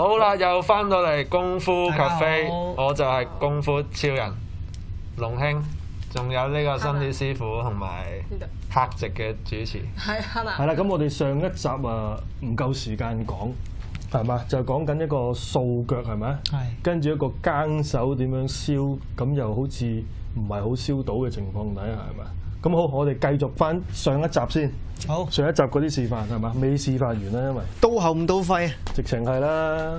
好啦，又翻到嚟功夫大家好 cafe，我就係功夫超人龍兄，仲有呢個新啲師傅同埋客席嘅主持。係係嘛係？啦，咁我哋上一集啊唔夠時間講，係嘛？就講緊一個掃腳係咪？係跟住一個耕手點樣燒，咁又好似唔係好燒到嘅情況底下係咪？咁好，我哋繼續翻上一集先。好上一集嗰啲示範係嘛？未示範完啦，因為刀口唔刀肺，直情係啦。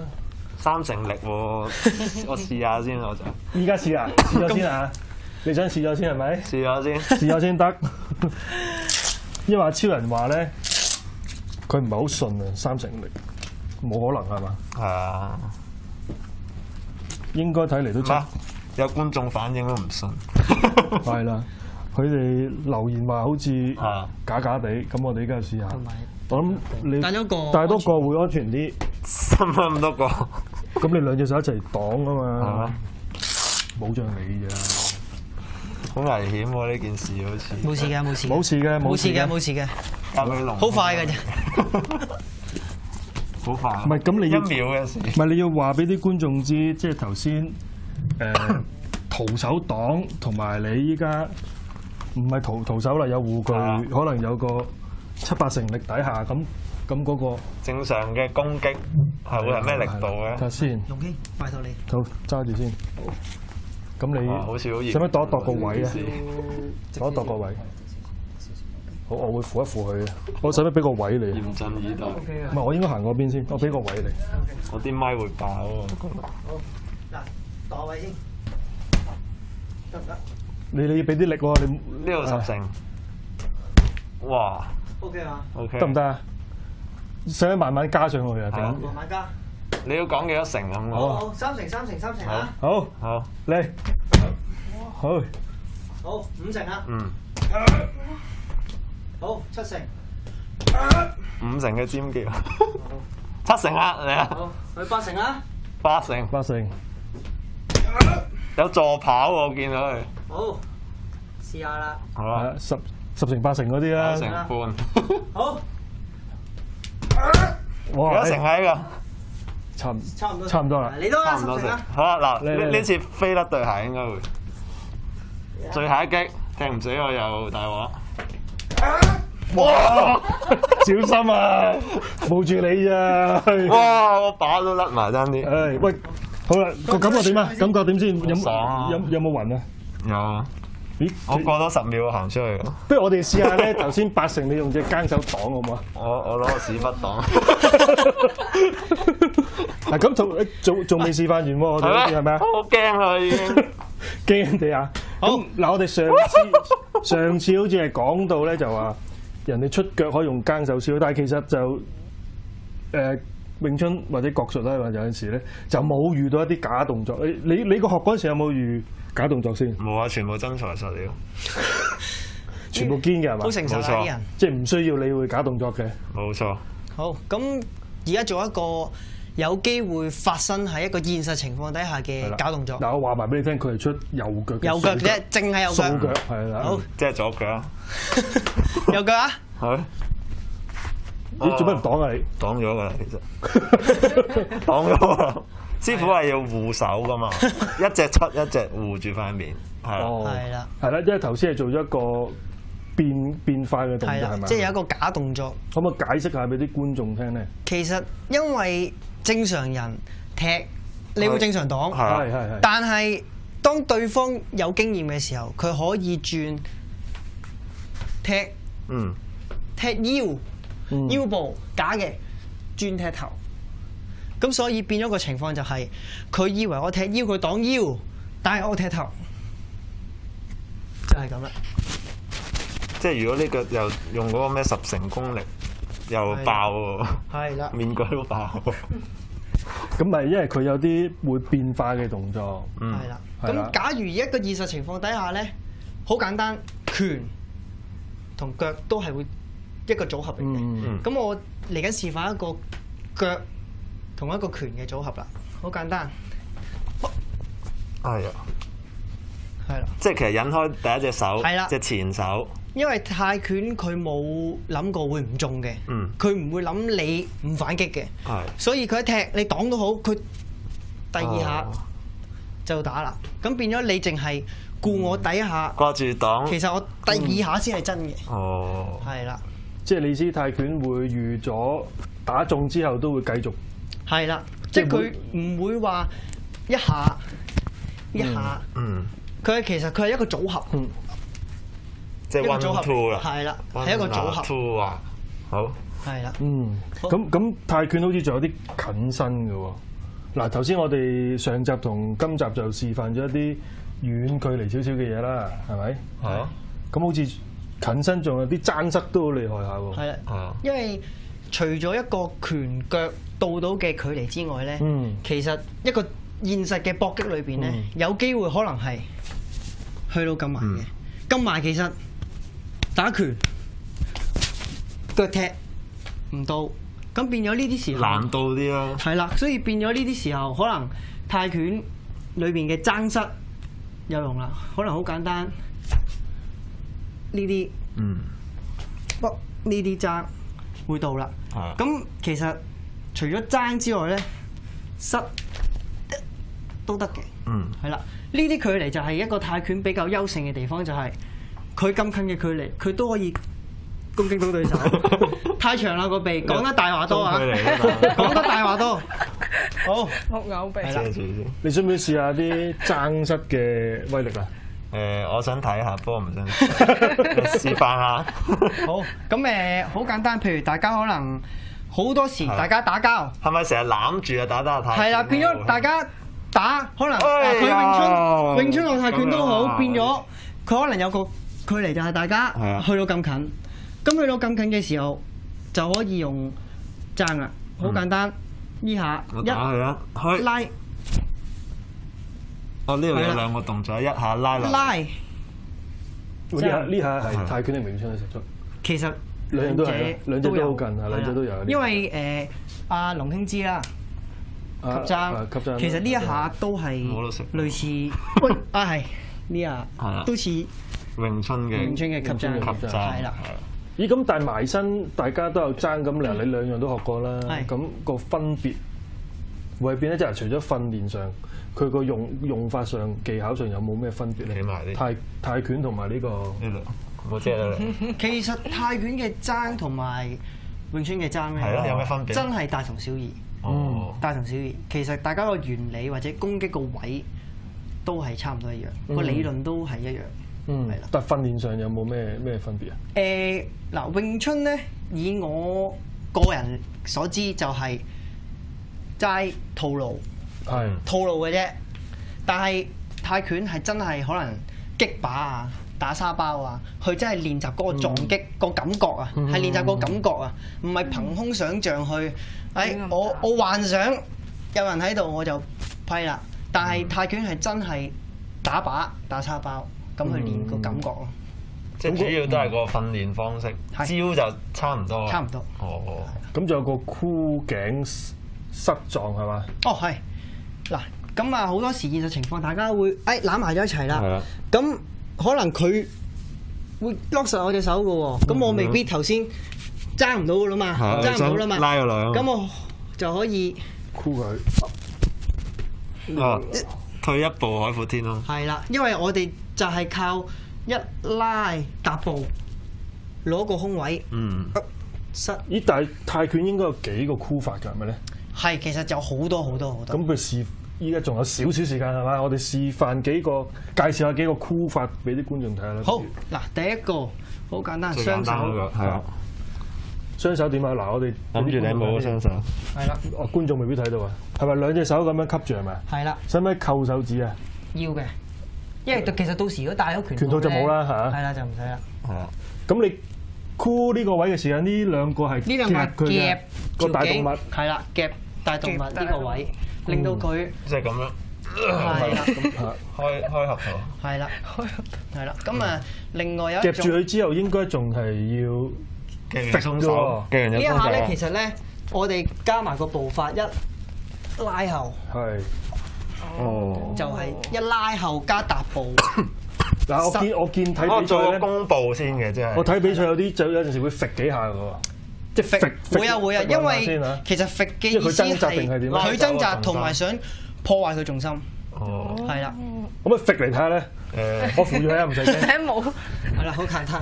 三成力喎，我試下先，我就依家試啊，試咗先啊！你想試咗先係咪？試咗先。試咗先得。因為超人話咧，佢唔係好信啊，三成力冇可能係嘛？係啊，應該睇嚟都差。有觀眾反應都唔信。係啦，佢哋留言話好似啊假假地，咁我哋而家試下。我諗你帶多個帶多個會安全啲，使乜咁多個？咁你兩隻手一齊擋啊係嘛嘛，保障你啫。好危險喎！呢件事好似冇事嘅，冇事嘅，冇事嘅，冇事嘅，冇事嘅，好快嘅啫。好快。唔係咁你一要秒嘅事。唔係你要話俾啲觀眾知，即係頭先誒 徒手擋同埋你依家唔係徒徒手啦，有護具，啊可能有個七八成力底下咁咁嗰個正常嘅攻擊係會係咩力度嘅？睇下先，龍兄，拜託你。好揸住先。咁你哇好似好熱使唔使度一度個位啊？直度一度個位。好，我會扶一扶佢嘅。我使唔使俾個位你？嚴陣以待。唔係，我應該行嗰邊先。我俾個位你。我啲咪會爆喎。嗱，度位先，得唔得你你要俾啲力喎，你呢度十成。哇？OK 啊，，OK。得唔得啊？想慢慢加上去啊？慢慢加。你要講幾多成咁好？好，三成，三成，三成啊！好好，嚟，好好，五成啊！嗯，好，七成。五成嘅尖叫，七成啊，嚟啊，好，去八成啊！八成，八成。有助跑喎，我見到佢。好，試下啦。好啦，係啊，十十成八成嗰啲九啦成。半，好，哇幾成啊？呢個？差唔差唔多。差唔多啦你都啦，差唔多成十成啊！。好啦，嗱，呢呢次飛甩對鞋應該會。最後一擊，踢唔死我又大鑊。哇！小心啊！冇住你咋。哇！我把都甩埋爭啲。唉，喂，好啦，個感覺點啊？感覺點先？有好爽啊有有冇暈啊？有啊，咦，我過多十秒行出去。不如我哋試下咧，頭先八成你用隻耕手擋好唔好啊？我我攞個屎忽擋。嗱，咁仲仲仲未示範完喎，我哋好似係咪啊？好驚啊！已經。驚人哋啊！好嗱，我哋上次上次好似係講到咧，就話人哋出腳可以用耕手燒，但係其實就誒詠春或者國術啦，有陣時咧就冇遇到一啲假動作。你你你個學嗰陣時有冇遇假動作先？冇啊，全部真材實料，全部堅嘅係嘛好？誠實啊冇錯啲人。即係唔需要你會假動作嘅。冇錯。好，咁而家做一個有機會發生喺一個現實情況底下嘅假動作，嗱，我話埋俾你聽，佢係出右腳右腳啫，淨係右腳。掃腳係啦。好，即係左腳。右腳啊！係。你做乜唔擋啊？你擋咗㗎啦，其實 擋咗啊。師傅係要護手噶嘛，一隻出一隻護住塊面，係啦。哦係啦，係啦，因為頭先係做咗一個變變化嘅動作係啦係，咪？即係有一個假動作。可唔可以解釋下俾啲觀眾聽咧？其實因為正常人踢，你會正常擋，係啊係係係。但係當對方有經驗嘅時候，佢可以轉踢嗯，踢腰。嗯。腰部假嘅轉踢頭，咁所以變咗個情況就係、佢以為我踢腰，佢擋腰，但係我踢頭，就係咁啦。即係如果呢腳又用嗰個咩十成功力，又爆喎，係啦，面具都爆。咁咪因為佢有啲會變化嘅動作，嗯。係啦。係啦。咁假如一個現實情況底下咧，好簡單，拳同腳都係會一個組合嚟嘅。咁我嚟緊示範一個腳同一個拳嘅組合啦，好簡單，係啊，係啦。即係其實引開第一隻手係啦，隻前手。因為泰拳佢冇諗過會唔中嘅，嗯。佢唔會諗你唔反擊嘅，係。所以佢一踢你擋都好，佢第二下哦。就打啦。咁變咗你淨係顧我第一下，掛住擋。其實我第二下先係真嘅，哦，係啦，即係你知泰拳會預咗打中之後都會繼續。係啦，即係佢唔會話一下一下，嗯，佢其實佢係一個組合，嗯，即係一個組 one 合 two 啦，係啦，係一個組合，two 啊，好，係啦。嗯，咁咁泰拳好似仲有啲近身嘅喎。嗱，頭先我哋上集同今集就示範咗一啲遠距離少少嘅嘢啦，係咪？係啊，咁好似近身仲有啲爭失都好厲害下喎。係啦，因為除咗一個拳腳到到嘅距離之外咧，嗯。其實一個現實嘅搏擊裏邊咧，嗯。有機會可能係去到咁埋嘅。咁埋其實打拳腳踢唔到，咁變咗呢啲時候難度啲咯，係啦，所以變咗呢啲時候，可能泰拳裏邊嘅爭失有用啦，可能好簡單呢啲。嗯，不呢啲爭會到啦。咁其實除咗爭之外咧，塞都得嘅。嗯，係啦，呢啲距離就係一個泰拳比較優勝嘅地方，就係佢咁近嘅距離，佢都可以攻擊到對手。太長啦個鼻，講得大話多啊！講得大話多。好，木偶鼻。你想唔想試下啲爭失嘅威力啊？誒，我想睇下，不過唔想。你示範下。好。咁誒，好簡單，譬如大家可能好多時大家打交。係咪成日攬住啊？打打下太係啦，變咗大家打，可能哎佢呀詠春詠春同泰拳都好，啊。變咗佢可能有個距離就係大家去到咁近，咁去到咁近嘅時候就可以用爭啦，好簡單，呢下一開。拉哦，呢度有係啦兩個動作，一下拉落。拉，呢下呢下係係泰拳定詠春嘅食出？其實兩樣都係兩隻都好近啊有。兩隻都有因為誒阿龍興知啦。啊吸啊吸其實呢一下都係我都識。類似，啊係呢下都似詠春嘅詠春嘅吸爭，吸爭，係啦。咦，咁但係埋身大家都有爭，咁嗱你兩樣都學過啦，係。咁個分別會係邊咧？即係除咗訓練上，佢個用用法上、技巧上有冇咩分別咧？起埋啲泰泰拳同埋呢個我。其實泰拳嘅爭同埋詠春嘅爭咧，係咯有咩分別真係大同小異，哦，大同小異。其實大家個原理或者攻擊個位都係差唔多一樣，個、嗯理論都係一樣。嗯係啦，但係訓練上有冇咩咩分別啊？誒嗱、詠春咧，以我個人所知就係齋套路。係套路嘅啫。但係泰拳係真係可能擊靶啊、打沙包啊，佢真係練習嗰個撞擊個感覺啊，嗯係練習個感覺啊，唔係憑空想像去，誒、我我幻想有人喺度我就批啦。但係泰拳係真係打靶、打沙包咁去練個感覺咯，即係主要都係個訓練方式，招就差唔多。差唔多。哦，咁，仲有個箍頸失狀係嘛？哦，係嗱，咁啊好多時現實情況，大家會誒攬埋咗一齊啦。咁可能佢會 lock 實我隻手嘅喎，咁我未必頭先爭唔到嘅啦嘛，爭唔到啦嘛，拉咗兩咁我就可以箍佢，哦，退一步海闊天空。係啦，因為我哋就係靠一拉踏步攞個空位嗯，塞，咦？但係泰拳應該有幾個箍法㗎，係咪咧？係其實有好多好多好多。咁佢示依家仲有少少時間係嘛？我哋示範幾個，介紹下幾個箍法俾啲觀眾睇下啦。好嗱，第一個好簡單，最雙手係啊，雙手點啊？嗱，我哋諗住你冇個雙手。係啦，哦，觀眾未必睇到啊，係咪兩隻手咁樣吸住係咪？係啦，使唔使扣手指啊？要嘅，因為其實到時如果戴咗拳拳套就冇啦嚇係啦就唔使啦。係啊，咁你箍呢個位嘅時間，呢兩個係呢兩個係佢嘅夾個大動物係啦，夾大動物呢個位，令到佢即係咁樣。係啦，嚇開開合圖。係啦，係啦。咁啊，另外有一夾住佢之後，應該仲係要既然鬆手，呢一下咧，其實咧，我哋加埋個步伐一拉後，係。哦，就係一拉後加踏步，嗱，我濕見我見睇比賽咧，公佈先嘅，即係。我睇比賽有啲就有陣時會揈幾下嘅喎，即係揈揈會啊會啊，因為其實揈嘅意思係佢掙扎同埋想破壞佢重心，哦。係啦，咁啊揈嚟睇下咧，誒。我扶住你啊，唔使驚。誒 冇，係啦，好簡單。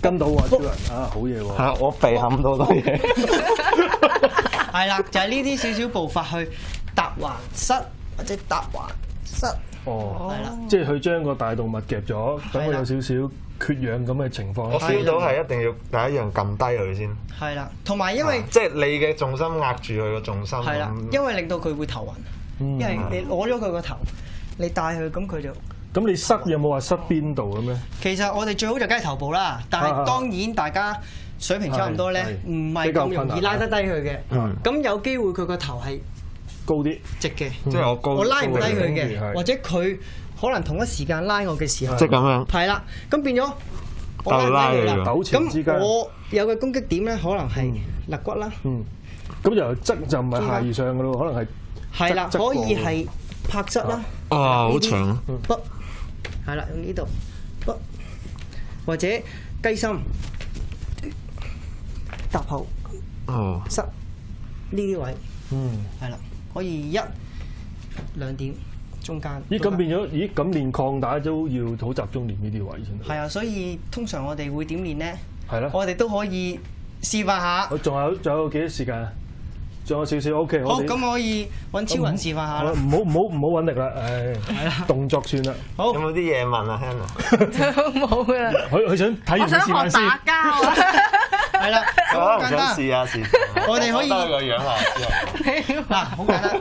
跟到喎，超人啊，好嘢喎！嚇我肥冚到多嘢，係啦，就係呢啲少少步伐去搭橫塞或者搭橫塞，哦，係啦。即係佢將個大動物夾咗，等佢有少少缺氧咁嘅情況。我咧。feel 到係一定要第一樣撳低佢先，係啦，同埋因為即係你嘅重心壓住佢個重心。係啦，因為令到佢會頭暈，嗯。因為你攞咗佢個頭，你帶佢咁佢就咁你塞有冇話塞邊度嘅咩？其實我哋最好就梗係頭部啦，但係當然大家水平差唔多咧唔係咁容易拉得低佢嘅。嗯。咁有機會佢個頭係高啲，直嘅，即係我高，我拉唔低佢嘅，或者佢可能同一時間拉我嘅時候。即，係咁樣。係啦，咁變咗我拉拉唔低佢啦。佢喎。糾纏之間。咁。我有嘅攻擊點咧，可能係肋骨啦，嗯，咁由側就唔係下而上嘅咯，可能係係啦，可以過係拍側啦。啊，好長。不係啦，用呢度。不或者雞心。搭好哦，塞。呢啲位。嗯。係啦，可以一兩點中間。咦，咁變咗，咦，咁練擴打都要好集中練呢啲位先得。係啊，所以通常我哋會點練咧？係啦。我哋都可以示範下。我仲有仲有幾多時間啊？仲有少少，OK，好，咁我可以揾超人示範下啦。唔好唔好唔好揾力啦，唉，動作算啦。好有，冇啲嘢問啊，Hannah？冇噶啦，佢佢想睇我想完示範先。學打交啊！係啦，咁好簡單。試下試。我哋可以得個樣話知係嗱，好簡單，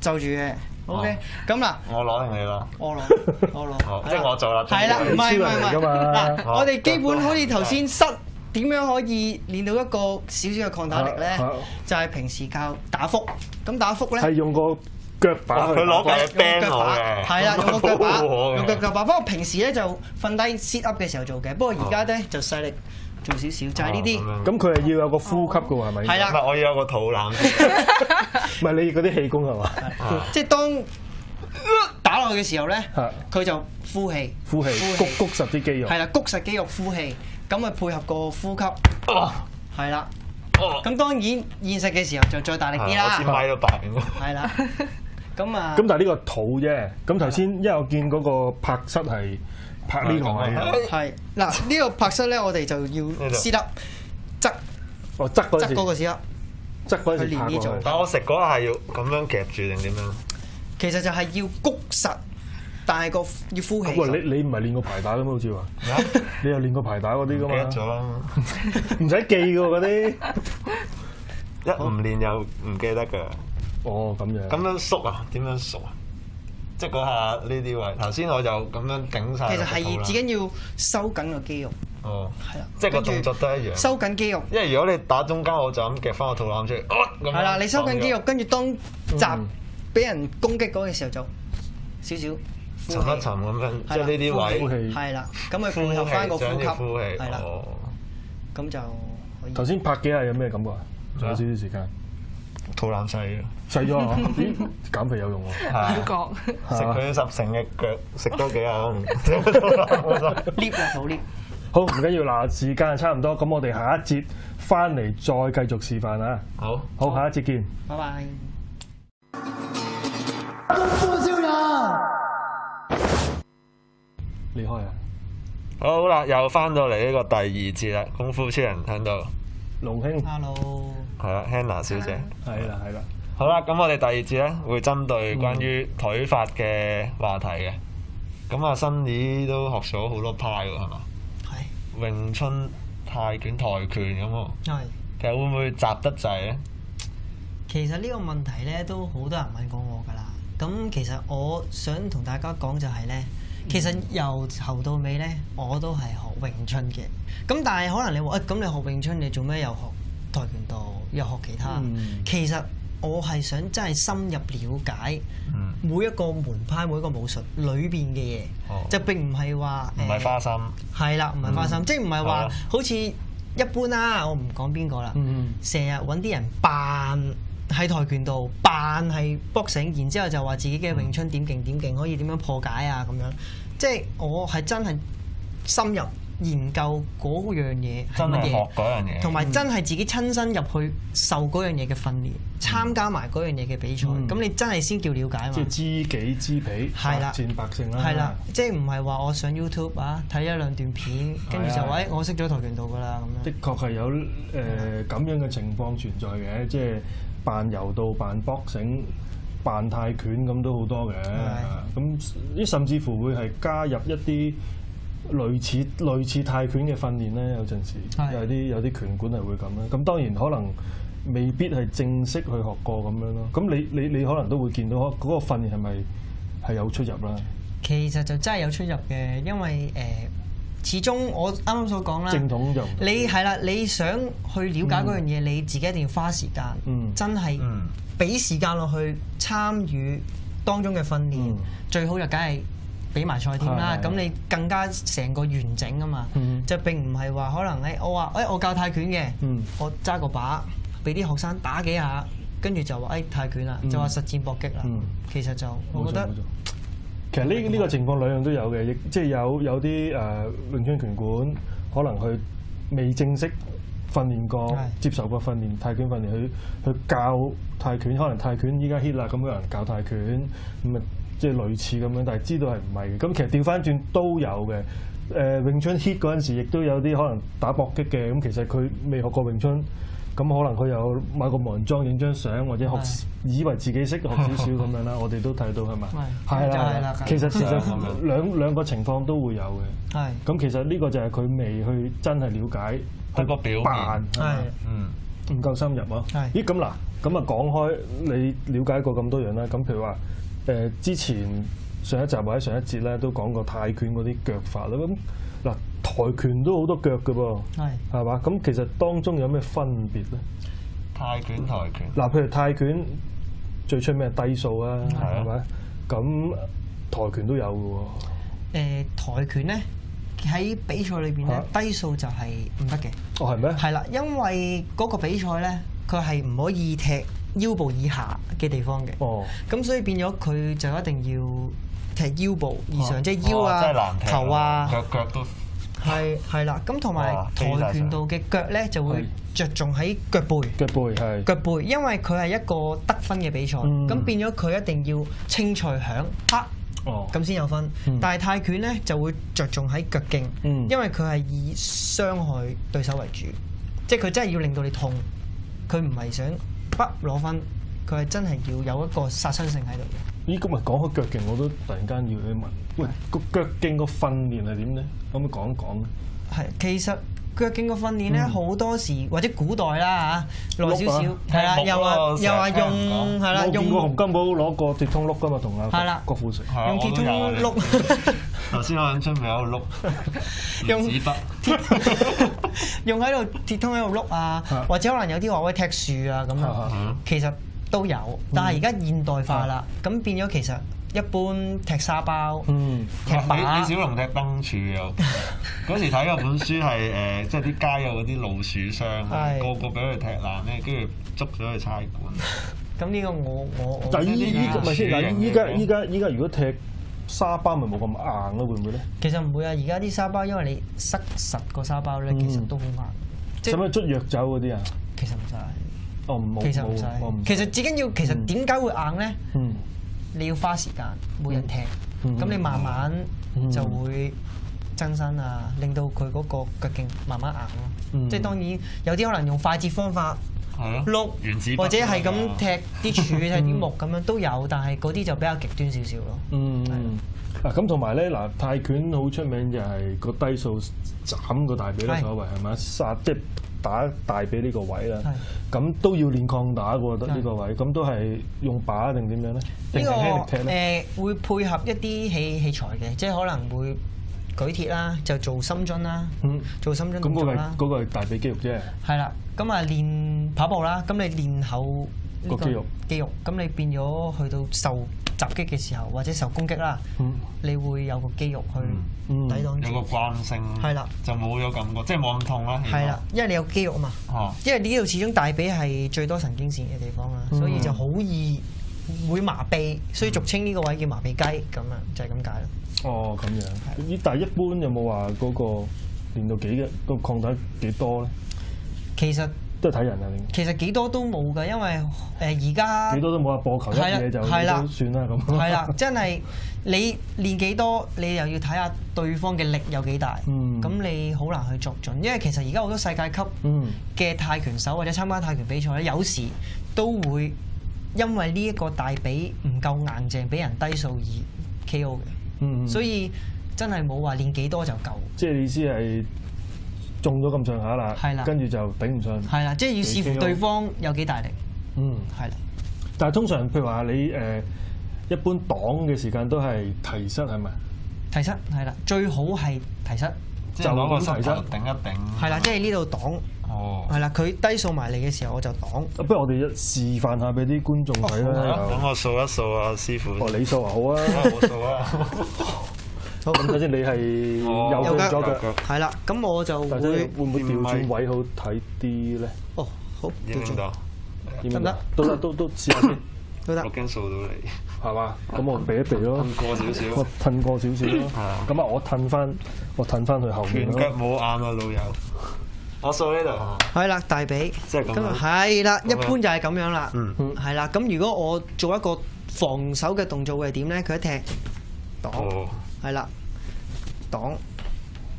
就住嘅。OK，咁嗱。我攞定你攞？我攞，我攞哦，即係我做啦。係啦，唔係唔係唔係嗱，我哋基本好似頭先失點樣可以練到一個少少嘅抗打力咧？就係平時靠打腹，咁打腹咧，係用個腳把去攞打嘅 band 我嘅，係啦，用個腳把，用個腳把。不過平時咧就瞓低 sit up 嘅時候做嘅，不過而家咧就細力做少少，就係呢啲。咁佢係要有個呼吸嘅喎，係咪？係啦，我要有個肚腩。唔係你嗰啲氣功係嘛？即係當打落去嘅時候咧，佢就呼氣，呼氣，谷谷實啲肌肉。係啦，谷實肌肉呼氣，咁啊配合個呼吸，係啦。咁當然現實嘅時候就再大力啲我支啦，咪都大。係啦。咁啊，咁但係呢個肚啫。咁頭先因為我見嗰個拍室係拍呢行位嘅，係嗱呢個拍室咧，我哋就要呢度 sit up 側我側嗰嗰個 sit up，側嗰陣時去練呢種拍過。但我食嗰下係要咁樣夾住定點樣？其實就係要谷實，但係個要呼氣。喂，你你唔係練過排打嘅咩？好似話，你又練過排打嗰啲記噶嘛？得咗啦，唔使記嘅喎嗰啲。一唔練又唔記得㗎。哦，咁樣。咁樣縮啊？點樣縮啊？即係嗰下呢啲位，頭先我就咁樣頂晒。其實係至緊要收緊個肌肉，哦，係啦。即係個跟住動作都一樣。收緊肌肉，因為如果你打中間，我就咁夾翻個肚腩出嚟，哦咁係啦，你收緊肌肉，跟住當嗯閘俾人攻擊嗰個時候就少少沉一沉咁樣，即係呢啲位。呼氣。係啦，咁咪配合翻個呼吸，呼氣。係啦，哦，咁就可以。頭先拍幾下有咩感覺啊？仲有少少時間。肚腩細嘅，細咗啊！減肥有用喎。感覺食佢十成嘅腳，食多幾下可能。lift 啊，好 lift。好，唔緊要嗱，時間差唔多，咁我哋下一節翻嚟再繼續示範啊！好。好，下一節見。拜拜。離開啊！好啦，又翻到嚟呢個第二節啦，功夫超人喺度，龍兄，Hello。係啦，Hannah 小姐。係啦係啦，好啦，咁我哋第二節咧會針對關於腿法嘅話題嘅。咁啊，新年都學咗好多派喎，係嘛？係。詠春、泰拳、跆拳咁喎。係。其實會唔會雜得滯咧？其實呢個問題咧都好多人問過我㗎啦。咁其實我想同大家講就係咧，其實由頭到尾咧我都係學詠春嘅。咁但係可能你話，誒、咁你學詠春你做咩又學跆拳道，又學其他？嗯其實我係想真係深入了解嗯。每一個門派、每一個武術裏邊嘅嘢，哦就並唔係話唔係花心。係啦，唔係花心，即係唔係話好似一般啦。我唔講邊個啦，嗯成日揾啲人扮喺跆拳道扮係 boxing，然之後就話自己嘅詠春點勁點勁，可以點樣破解啊咁樣。即係我係真係深入研究嗰樣嘢係乜嘢，嗰樣嘢。同埋真係自己親身入去受嗰樣嘢嘅訓練，參加埋嗰樣嘢嘅比賽，嗯咁你真係先叫了解嘛即係。知己知彼，百係啦戰百勝啦。係啦，即係唔係話我上 YouTube 啊睇一兩段片，跟住就係啊話誒我識咗跆拳道㗎啦咁樣的樣。確係有誒咁樣嘅情況存在嘅，即係扮柔道、扮 boxing、扮泰拳咁都好多嘅。係咁啲甚至乎會係加入一啲類似類似泰拳嘅訓練咧，有陣時有啲有啲拳館係會咁啦。咁當然可能未必係正式去學過咁樣咯。咁你你你可能都會見到嗰個訓練係咪係有出入啦？其實就真係有出入嘅，因為誒、呃始終我啱啱所講啦。正統就你係啦，你想去了解嗰樣嘢，你自己一定要花時間，嗯真係嗯俾時間落去參與當中嘅訓練，嗯最好就梗係比埋賽添啦。係咁你更加成個完整啊嘛，嗯。就並唔係話可能誒我話誒我教泰拳嘅，嗯。我揸個把俾啲學生打幾下，跟住就話誒泰拳啦，嗯。就話實戰搏擊啦。嗯。其實就我覺得其實呢呢個情況兩樣都有嘅，亦即係有有啲誒詠春拳館可能佢未正式訓練過、接受過訓練泰拳訓練，去去教泰拳，可能泰拳依家 hit 啦，咁有人教泰拳，咁啊即係類似咁樣，但係知道係唔係嘅。咁其實調翻轉都有嘅。誒、詠春 hit 嗰陣時，亦都有啲可能打搏擊嘅，咁其實佢未學過詠春。咁可能佢有買個無人裝影張相，或者學以為自己識學少少咁樣啦，我哋都睇到係咪？係係就係啦啦，其實其實兩兩個情況都會有嘅。係咁其實呢個就係佢未去真係了解，係個表面扮係嗯唔夠深入啊。係咦咁嗱，咁啊講開，你了解過咁多樣啦。咁譬如話誒、之前上一集或者上一節咧都講過泰拳嗰啲腳法啦。咁嗱，跆拳都好多腳嘅噃，係係嘛？咁其實當中有咩分別咧？泰拳、跆拳。嗱，譬如泰拳最出名係低數啊，係啊係咪？咁跆拳都有嘅喎。誒跆拳咧喺比賽裏邊咧低數就係唔得嘅，哦，係咩？係啦，因為嗰個比賽咧佢係唔可以踢腰部以下嘅地方嘅，哦，咁所以變咗佢就一定要踢腰部以上，哦。即係腰哇真係難啊、頭啊，腳腳都係係啦，咁同埋跆拳道嘅腳咧就會着重喺腳背。腳背係。腳背，因為佢係一個得分嘅比賽，咁、嗯變咗佢一定要清脆響啪哦，咁先有分。嗯。但係泰拳咧就會着重喺腳勁，嗯。因為佢係以傷害對手為主，即係佢真係要令到你痛，佢唔係想不攞分，佢係真係要有一個殺傷性喺度嘅。咦，咁咪講開腳勁，我都突然間要你問，喂，個腳勁個訓練係點咧？可唔可以講一講咧？係其實腳勁個訓練咧，好、多時或者古代啦嚇，耐少少係啦，又話咯又話用係啦，我見過洪金寶攞個鐵通碌噶嘛，同阿郭富城。用鐵通碌。頭先我諗出面喺度碌，用紙筆。用 喺度鐵通喺度碌啊啊，或者可能有啲話喂踢樹啊咁啊其實都有，但係而家現代化啦，咁變咗其實一般踢沙包、嗯，踢李靶李小龍踢燈柱有，嗰時睇嗰本書係誒，即係啲街有嗰啲老鼠箱，係。個個俾佢踢爛咧，跟住捉咗去差館。咁呢個我我我但係依依啲咪先嗱，樹依家依家依家如果踢沙包咪冇咁硬咯，會唔會咧？其實唔會啊！而家啲沙包因為你塞實個沙包咧，嗯其實都好硬，使唔使捽藥酒嗰啲啊？其實唔使，哦，唔冇其實唔使冇。其實至緊要其實點解會硬咧？嗯你要花時間，每人踢，嗯咁你慢慢嗯就會增生啊，令到佢嗰個腳勁慢慢硬咯。嗯即係當然有啲可能用快捷方法碌，或者係咁啊踢啲柱、踢啲木咁樣都有，但係嗰啲就比較極端少少咯。嗯嗯。啊咁同埋咧嗱，泰拳好出名就係個低數斬個大髀啦，係所謂係咪？殺即係打大髀呢個位啦。係咁都要練抗打嘅喎，得呢係個位。咁都係用把定點樣咧？定呢係輕會配合一啲器器材嘅，即係可能會舉鐵啦，就做深蹲啦，嗯。做深蹲咁。嗰個係大髀肌肉啫。係啦，咁啊練跑步啦，咁你練後呢個個肌肉肌肉，咁你變咗去到受襲擊嘅時候，或者受攻擊啦，嗯你會有個肌肉去嗯抵擋有個住。慣性，係啦，就冇咗感覺，即係冇咁痛啦。係啦，，因為你有肌肉啊嘛。哦，因為呢度始終大髀係最多神經線嘅地方啦，嗯所以就好易會麻痹，所以俗稱呢個位叫麻痹雞咁啊，就係咁解咯。哦咁樣。咦？但係一般有冇話嗰個練到幾嘅個抗體幾多咧？其實都係睇人啊，定其實幾多都冇㗎，因為誒而家幾多都冇話播球一嘢就都算啦咁。係啦，真係你練幾多，你又要睇下對方嘅力有幾大，嗯咁你好難去作準，因為其實而家好多世界級嗯嘅泰拳手或者參加泰拳比賽咧，有時都會因為呢一個大髀唔夠硬淨，俾人低數而 K.O. 嘅。嗯，所以真係冇話練幾多就夠，即係你意思係中咗咁上下啦，係啦跟住就頂唔順。係啦，即係要視乎對方有幾大力，嗯，係啦。但係通常譬如話你誒一般擋嘅時間都係提膝係咪？提膝係啦，最好係提膝，即係攞個提出膝頭頂一頂。係啦，即係呢度擋，哦，係啦，佢低數埋嚟嘅時候我就擋。啊不如我哋一示範下俾啲觀眾睇啦。啊等我數一數啊，師傅。哦，你數啊，好啊。好，咁首先你係哦右腳左腳，腳係啦，咁我就但係會會唔會調轉位好睇啲咧？哦，好調轉已經到，唔得？都得，都都試下先，都得我。驚掃到你。係嘛？咁我避一避咯，褪過少我少。褪過少少咯。咁啊，我褪翻，我褪翻去後面拳腳咯。冇眼啊，老友。我掃呢度。係啦，大髀。即係咁啊係啦，一般就係咁樣啦。嗯嗯係啦，咁如果我做一個防守嘅動作會係點咧？佢一踢擋，哦，係啦，擋。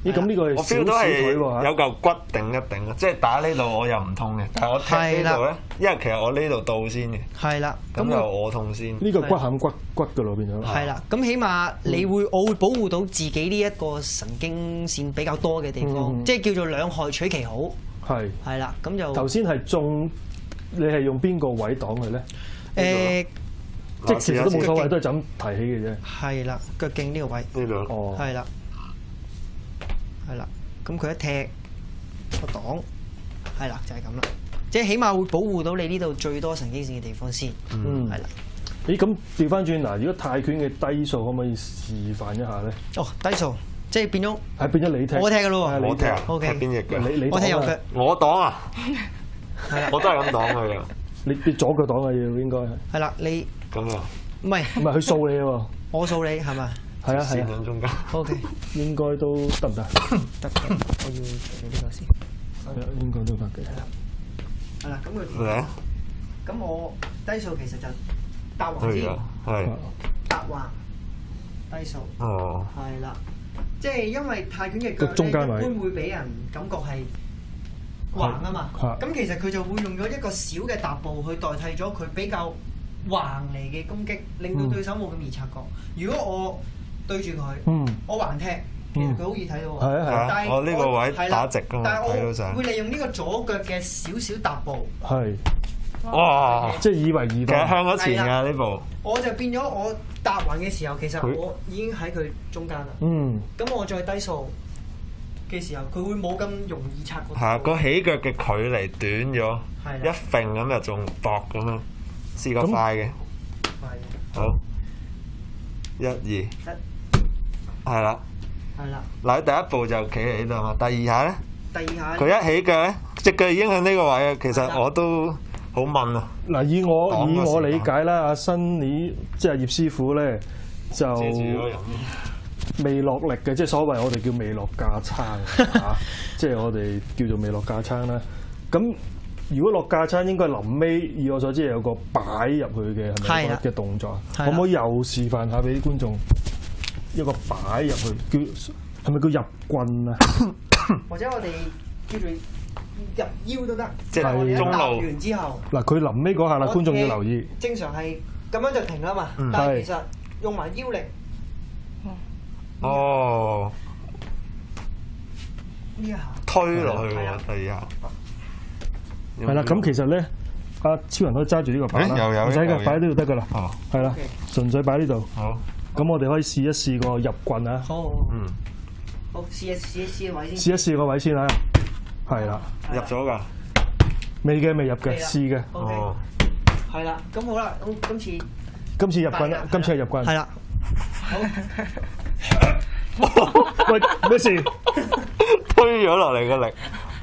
咦，咁呢個係我小 feel 到小係腿喎有嚿骨頂一頂啊，即係打呢度我又唔痛嘅，但係我踢係啦呢度咧，因為其實我呢度到先嘅，係啦，咁咁就我痛先。呢個骨冚骨骨嘅咯，變咗。係啦，咁起碼你會我會保護到自己呢一個神經線比較多嘅地方，嗯即係叫做兩害取其好。係。係啦，咁就頭先係中，你係用邊個位擋佢咧？誒即係其實都冇所謂，腳都係就咁提起嘅啫。係啦，腳勁呢個位。呢度。哦，係啦，係啦，咁佢一踢個擋。係啦，就係咁啦，即係起碼會保護到你呢度最多神經線嘅地方先，嗯。係啦。咦，咁調翻轉嗱，如果泰拳嘅低數可唔可以示範一下咧？哦，低數，即係變咗係變咗你踢，我踢嘅咯喎。我踢啊，OK。踢邊隻腳？你你我踢右腳。我擋啊！係啦，我都係咁擋佢啊！你你左腳擋啊，要應該。係，係啦，你咁啊，唔係唔係佢掃你喎。我掃你係咪係啊係啊，中間。？OK，應該都得唔得？得嘅，我要除咗呢個先。係啊，應該都得嘅。係啦，咁佢嚟啊！咁我低數其實就答橫先，係啊，係。搭橫低數。哦，係啦，即係因為泰拳嘅腳個中間位咧，一般會俾人感覺係橫啊嘛。係咁其實佢就會用咗一個小嘅踏步去代替咗佢比較橫嚟嘅攻擊，令到嗯對手冇咁易察覺。如果我對住佢，嗯，我橫踢，其實佢好易睇到啊係啊但係我呢個位打直㗎嘛但係睇到晒我會利用呢個左腳嘅少少踏步，係，哇！即係以為移動。其實向咗前係㗎呢步。我就變咗我踏橫嘅時候，其實我已經喺佢中間啦。嗯，咁我再低數嘅時候，佢會冇咁容易察覺到。係啊，個起腳嘅距離短咗，一揈咁就仲搏咁樣。試過快嘅，係好，一二，一係啦。係啦。嗱，第一步就企喺呢度嘛，第二下咧，第二下佢一起腳咧，只腳已經向呢個位啊。其實我都好問啊，嗱，以我以我理解啦，阿新李即係葉師傅咧就。未落力嘅，即係所謂我哋叫未落架撐 啊，即係我哋叫做未落架撐啦。咁如果落架餐，應該臨尾以我所知係有個擺入去嘅係咪嘅動作？可唔可以又示範下俾啲觀眾一個擺入去，叫係咪叫入棍啊？或者我哋叫做入腰都得。即係我哋一中路完之後，嗱，佢臨尾嗰下啦，我觀眾要留意。正常係咁樣就停啦嘛。嗯但係其實用埋腰力哦，呢一下，推落去第二下。係啦，咁其實咧，阿超人可以揸住呢個牌啦，誒又有唔使㗎，又有擺喺呢度得㗎啦。哦，係啦純粹擺呢度。好，咁我哋可以試一試個入棍啊，好好嗯，好試一試一試個位先。試一試個位先啊。係啦，入咗㗎。未嘅未入嘅，未啦試嘅。哦，係啦。咁好啦，咁今次今次入棍啦，今次係入棍。係啦，好 喂，咩事？推咗落嚟嘅力，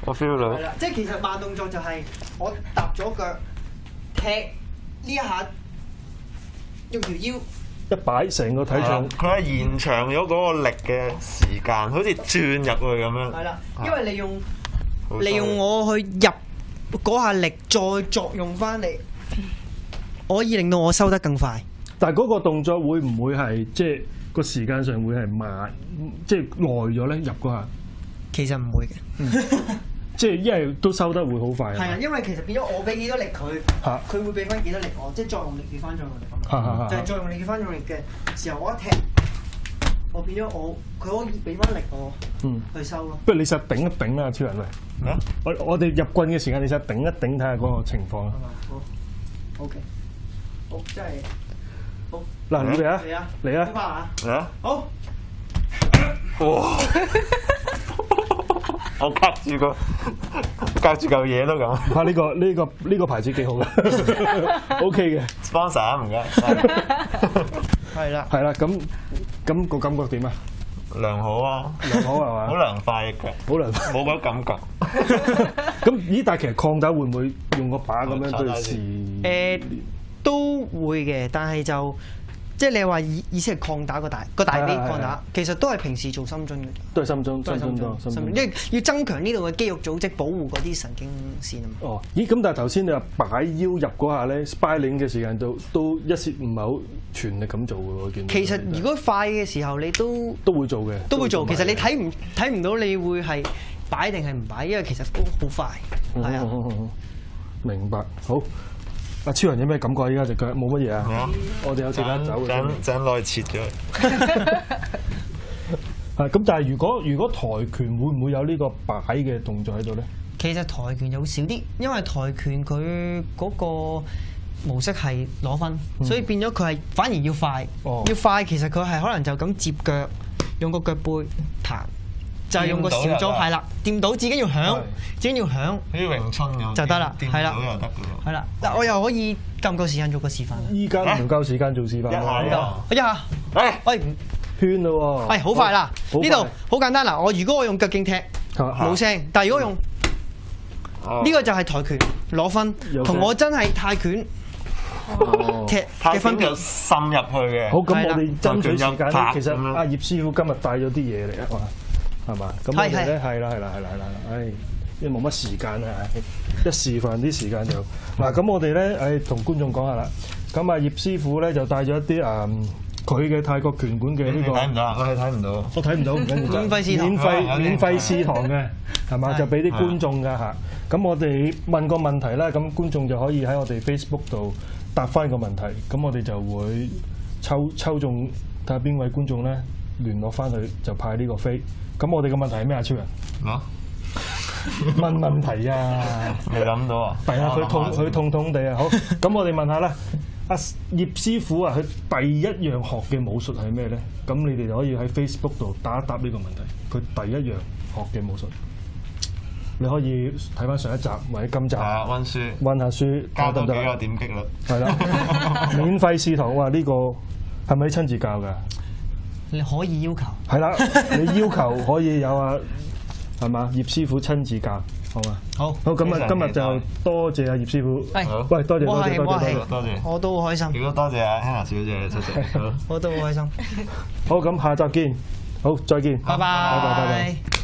我 feel 到。係啦，即係其實慢動作就係我踏咗腳踢呢一下，用條腰一擺成個體重，佢係延長咗嗰個力嘅時間，好似轉入去咁樣。係啦，啊因為你用好犀利利用我去入嗰下力，再作用翻嚟，可以令到我收得更快。但係嗰個動作會唔會係即係個時間上會係慢，即係耐咗咧入嗰下？其實唔會嘅，即係因為都收得會好快。係啊，因為其實變咗我俾幾多力佢，嚇。佢會俾翻幾多力我，即係作用力俾翻作用力。咁就係作用力俾翻作用力嘅時候，我一踢，我變咗我佢可以俾翻力我嗯，去收咯。不如你實頂一頂啦，超人喂！啊我我哋入棍嘅時間，你實頂一頂睇下嗰個情況啊？好，OK，好，真係。好。嗱，預備啊，嚟啊，嚟啊。啊！好，哇！我隔住個隔住嚿嘢都咁。啊！呢個呢個呢個牌子幾好嘅，OK 嘅，sponsor 啊，唔該。係啦，係啦，咁咁個感覺點啊？良好啊，良好係好嘛？涼快嘅腳，好涼。冇嗰感覺。咁咦？但係其實抗打會唔會用個把咁樣對時？誒都會嘅，但係就即係你話意意思係擴打個大個大髀係係係抗打，其實都係平時做深蹲嘅，都係深蹲都係心中多心因為要增強呢度嘅肌肉組織，保護嗰啲神經線啊嘛。哦，咦？咁但係頭先你話擺腰入嗰下咧，spiraling 嘅時間都都一時唔係好全力咁做嘅喎，我見到。其實如果快嘅時候，你都都會做嘅，都會做。其實你睇唔睇唔到，你會係擺定係唔擺，因為其實都好快。係啊，啊，明白。好，阿超人有咩感覺？依家隻腳冇乜嘢啊？啊我哋有隻間走嘅陣陣內切咗佢。係 咁，但係如果如果跆拳會唔會有呢個擺嘅動作喺度咧？其實跆拳就會少啲，因為跆拳佢嗰個模式係攞分，所以變咗佢係反而要快。哦要快其實佢係可能就咁接腳，用個腳背彈，就係用個小組係啦，掂到自己要響係，自己要響好似詠春咁就得啦掂係啦。到又得嘅喎。係啦。嗱，我又可以夠唔夠時間做個示範啊？依家唔夠時間做示範一下。一下，誒，喂，圈咯喎，喂，好快啦！呢度好簡單嗱，我如果我用腳勁踢冇聲，但係如果用哦呢個就係跆拳攞分，同我真係泰拳哦。踢嘅分就別。滲入去嘅。好，咁我哋爭取時間其實阿葉師傅今日帶咗啲嘢嚟啊嘛，係嘛？咁我係哋咧係啦係啦係啦係啦，唉，因為冇乜時間啊，一示範啲時間就嗱，咁我哋咧誒同觀眾講下啦。咁啊葉師傅咧就帶咗一啲誒佢嘅泰國拳館嘅呢個。睇唔到啊？我係睇唔到。我睇唔到，唔緊要。免費試堂免費免費試堂嘅，係嘛？就俾啲觀眾㗎嚇。咁我哋問個問題啦，咁觀眾就可以喺我哋 Facebook 度答翻個問題。咁我哋就會抽抽中睇下邊位觀眾咧聯絡翻佢，就派呢個飛。咁我哋嘅問題係咩啊？超人啊？問問題啊！你諗到啊？係啊，佢痛痛痛地啊！好，咁我哋問下啦。阿葉師傅啊，佢第一樣學嘅武術係咩咧？咁你哋就可以喺 Facebook 度答一答呢個問題。佢第一樣學嘅武術，你可以睇翻上一集或者今集係啊，温書温下書，教到幾個？點擊率？係啦，免費試堂哇！呢個係咪你親自教㗎？你可以要求。係啦，你要求可以有啊，係嘛？葉師傅親自教，好嘛？好，好，咁啊，今日就多謝阿葉師傅。喂，多謝多謝多謝多。我都好開心，如果多謝阿 Hannah 小姐出席。好我都好開心。好，咁下集見。好，再見。拜拜拜拜拜拜。